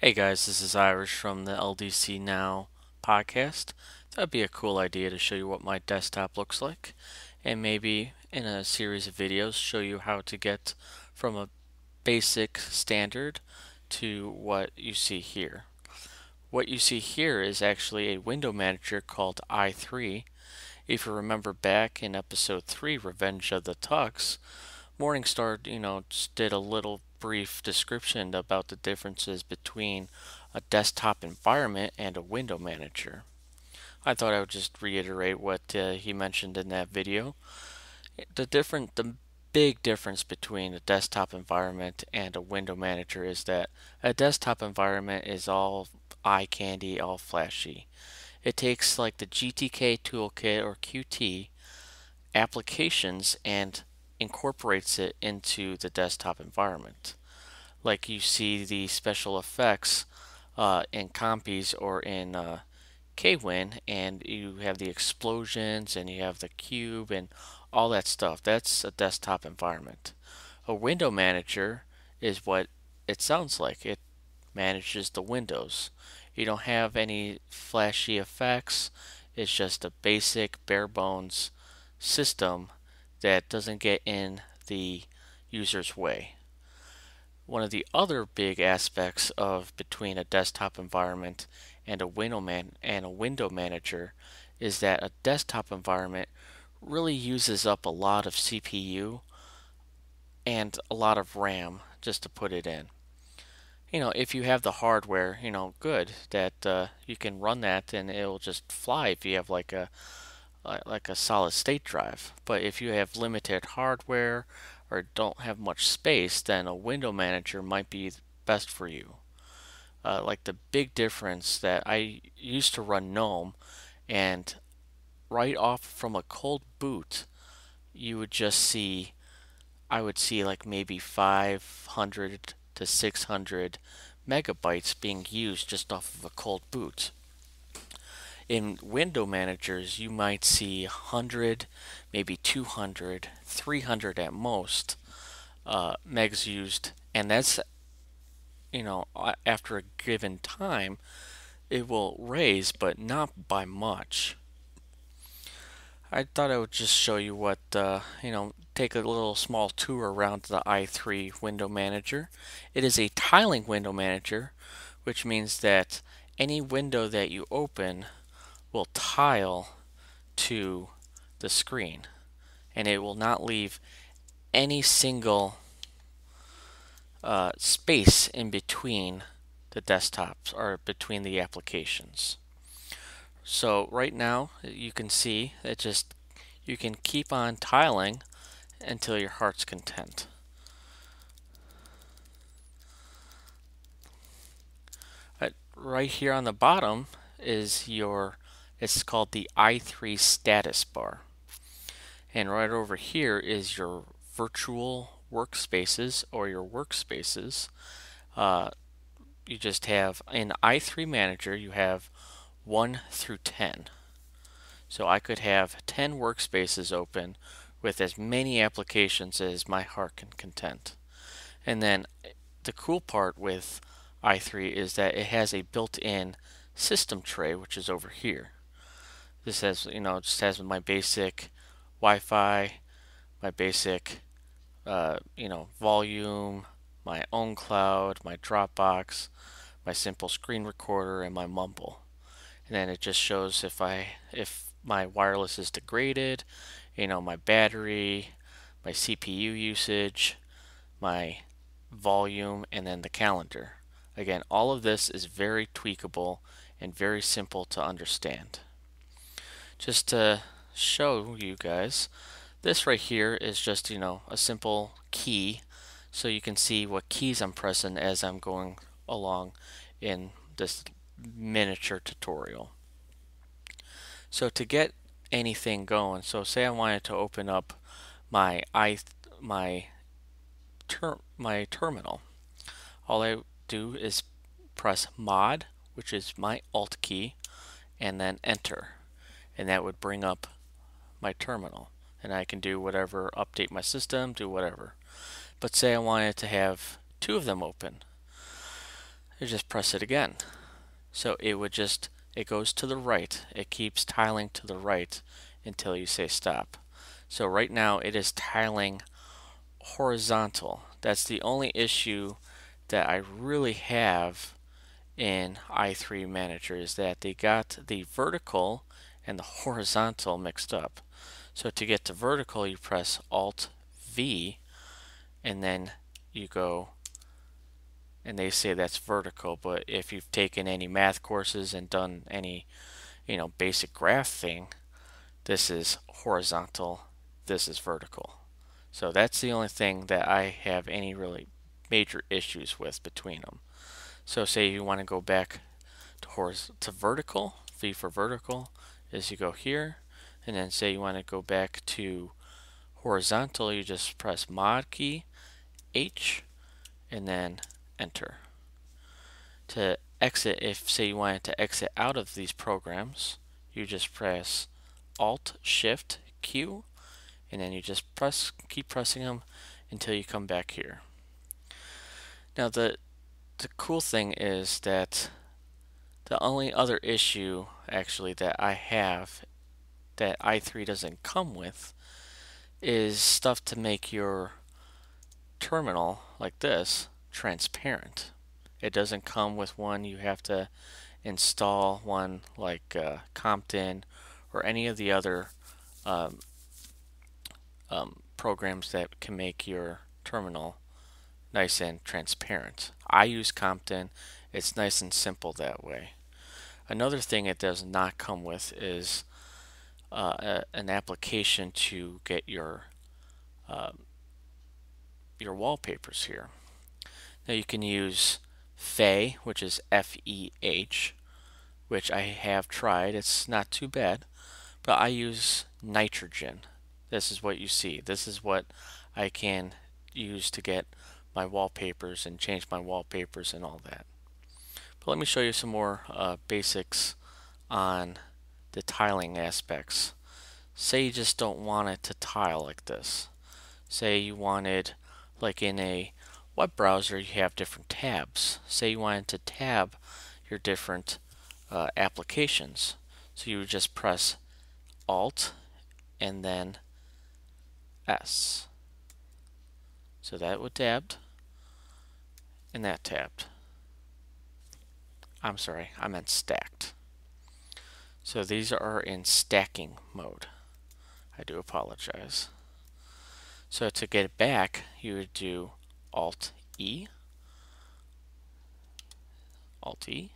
Hey guys, this is Irish from the LDC Now podcast. That'd be a cool idea to show you what my desktop looks like, and maybe in a series of videos show you how to get from a basic standard to what you see here. What you see here is actually a window manager called i3. If you remember back in episode 3, Revenge of the Tux, Morningstar, you know, did a little brief description about the differences between a desktop environment and a window manager. I thought I would just reiterate what uh, he mentioned in that video. The different, the big difference between a desktop environment and a window manager is that a desktop environment is all eye candy, all flashy. It takes like the GTK toolkit or Qt applications and incorporates it into the desktop environment. Like you see the special effects uh, in Compiz or in uh, KWin, and you have the explosions and you have the cube and all that stuff. That's a desktop environment. A window manager is what it sounds like. It manages the windows. You don't have any flashy effects. It's just a basic bare bones system that doesn't get in the user's way. One of the other big aspects of between a desktop environment and a window man and a window manager is that a desktop environment really uses up a lot of CPU and a lot of RAM just to put it in. You know, if you have the hardware, you know, good that uh, you can run that and it'll just fly if you have like a like a solid state drive. But if you have limited hardware or don't have much space, then a window manager might be best for you. Uh, like the big difference that I used to run GNOME and right off from a cold boot, you would just see, I would see like maybe 500 to 600 megabytes being used just off of a cold boot in window managers, you might see 100, maybe 200, 300 at most uh, megs used, and that's you know after a given time, it will raise, but not by much. I thought I would just show you what uh, you know. Take a little small tour around the i3 window manager. It is a tiling window manager, which means that any window that you open will tile to the screen and it will not leave any single uh, space in between the desktops or between the applications. So right now you can see that just you can keep on tiling until your heart's content. But Right here on the bottom is your it's called the i3 status bar. And right over here is your virtual workspaces or your workspaces. Uh, you just have in i3 Manager, you have 1 through 10. So I could have 10 workspaces open with as many applications as my heart can content. And then the cool part with i3 is that it has a built-in system tray, which is over here. This has, you know, just has my basic Wi-Fi, my basic, uh, you know, volume, my ownCloud, my Dropbox, my simple screen recorder, and my Mumble. And then it just shows if I if my wireless is degraded, you know, my battery, my CPU usage, my volume, and then the calendar. Again, all of this is very tweakable and very simple to understand just to show you guys this right here is just you know a simple key so you can see what keys I'm pressing as I'm going along in this miniature tutorial. So to get anything going so say I wanted to open up my i my ter my terminal. All I do is press mod which is my alt key and then enter and that would bring up my terminal and I can do whatever update my system do whatever but say I wanted to have two of them open you just press it again. So it would just, it goes to the right. It keeps tiling to the right until you say stop. So right now it is tiling horizontal. That's the only issue that I really have in i3 Manager is that they got the vertical and the horizontal mixed up. So to get to vertical, you press Alt V and then you go and they say that's vertical but if you've taken any math courses and done any you know basic graph thing this is horizontal this is vertical so that's the only thing that I have any really major issues with between them so say you want to go back to, to vertical V for vertical is you go here and then say you want to go back to horizontal you just press mod key H and then enter. To exit, if say you wanted to exit out of these programs, you just press Alt Shift Q and then you just press keep pressing them until you come back here. Now the the cool thing is that the only other issue actually that I have that i3 doesn't come with is stuff to make your terminal like this transparent. It doesn't come with one you have to install one like uh, Compton or any of the other um, um, programs that can make your terminal nice and transparent. I use Compton. It's nice and simple that way. Another thing it does not come with is uh, a, an application to get your um, your wallpapers here. Now you can use Feh, which is F-E-H, which I have tried. It's not too bad, but I use nitrogen. This is what you see. This is what I can use to get my wallpapers and change my wallpapers and all that. But let me show you some more uh, basics on the tiling aspects. Say you just don't want it to tile like this. Say you wanted like in a web browser you have different tabs. Say you wanted to tab your different uh, applications. So you would just press Alt and then S. So that would tabbed and that tabbed. I'm sorry, I meant stacked. So these are in stacking mode. I do apologize. So to get it back, you would do Alt E, Alt E,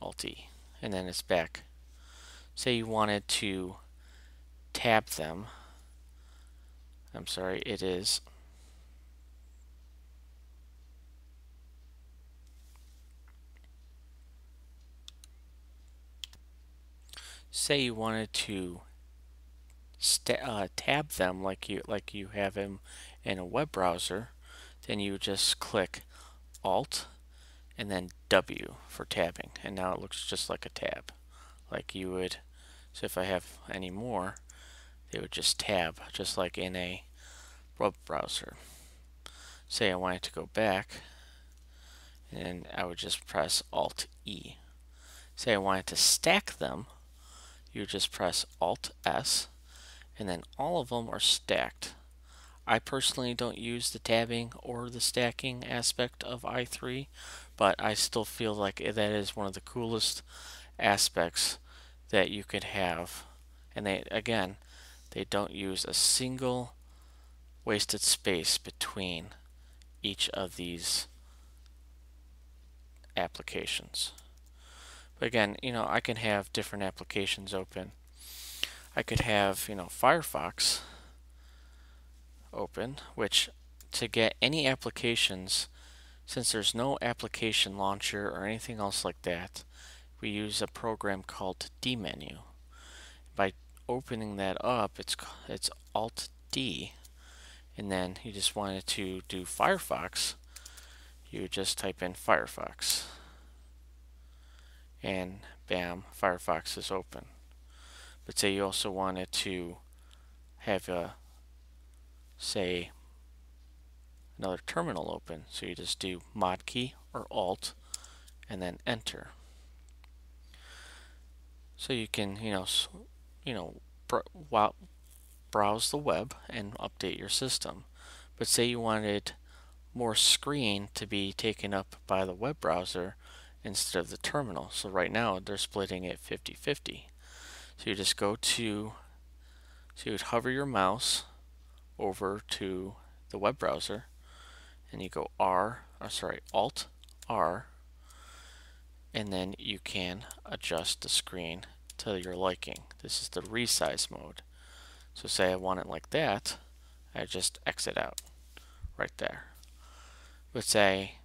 Alt E, and then it's back. Say you wanted to tab them. I'm sorry, it is say you wanted to uh, tab them like you like you have them in a web browser, then you would just click Alt and then W for tabbing, and now it looks just like a tab, like you would. So if I have any more, they would just tab, just like in a web browser. Say I wanted to go back, and I would just press Alt E. Say I wanted to stack them, you just press Alt S and then all of them are stacked. I personally don't use the tabbing or the stacking aspect of i3, but I still feel like that is one of the coolest aspects that you could have. And they again, they don't use a single wasted space between each of these applications. But again, you know, I can have different applications open I could have, you know, Firefox open, which to get any applications, since there's no application launcher or anything else like that, we use a program called dmenu. By opening that up, it's it's Alt D, and then you just wanted to do Firefox, you just type in Firefox, and bam, Firefox is open. But say you also wanted to have a, say, another terminal open. So you just do mod key or alt and then enter. So you can, you know, you know, br browse the web and update your system. But say you wanted more screen to be taken up by the web browser instead of the terminal. So right now they're splitting it 50-50. So you just go to, so you would hover your mouse over to the web browser and you go R, uh, sorry, Alt R, and then you can adjust the screen to your liking. This is the resize mode. So say I want it like that, I just exit out right there. But say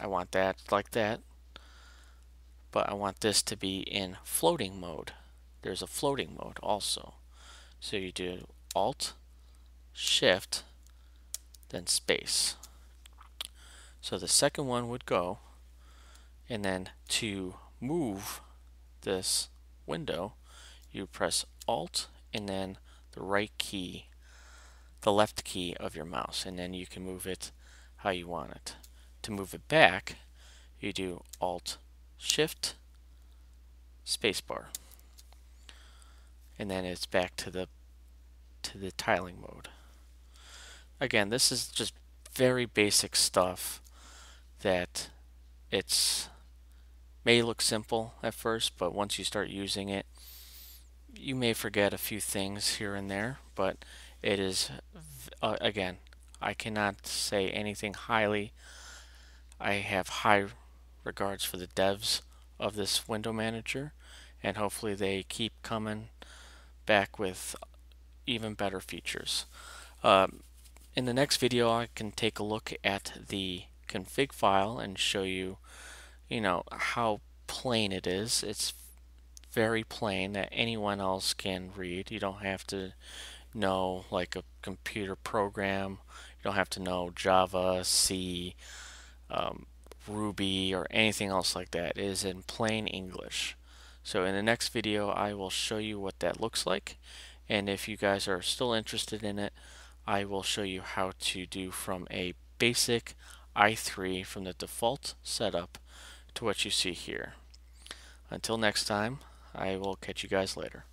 I want that like that, but I want this to be in floating mode. There's a floating mode also. So you do Alt, Shift, then space. So the second one would go, and then to move this window, you press Alt and then the right key, the left key of your mouse, and then you can move it how you want it. To move it back, you do Alt Shift spacebar. And then it's back to the to the tiling mode. Again, this is just very basic stuff that it's may look simple at first, but once you start using it, you may forget a few things here and there, but it is, uh, again, I cannot say anything highly. I have high regards for the devs of this window manager, and hopefully they keep coming back with even better features. Um, in the next video, I can take a look at the config file and show you, you know, how plain it is. It's very plain that anyone else can read. You don't have to know like a computer program. You don't have to know Java, C, um, Ruby, or anything else like that. It is in plain English. So in the next video, I will show you what that looks like. And if you guys are still interested in it, I will show you how to do from a basic i3 from the default setup to what you see here. Until next time, I will catch you guys later.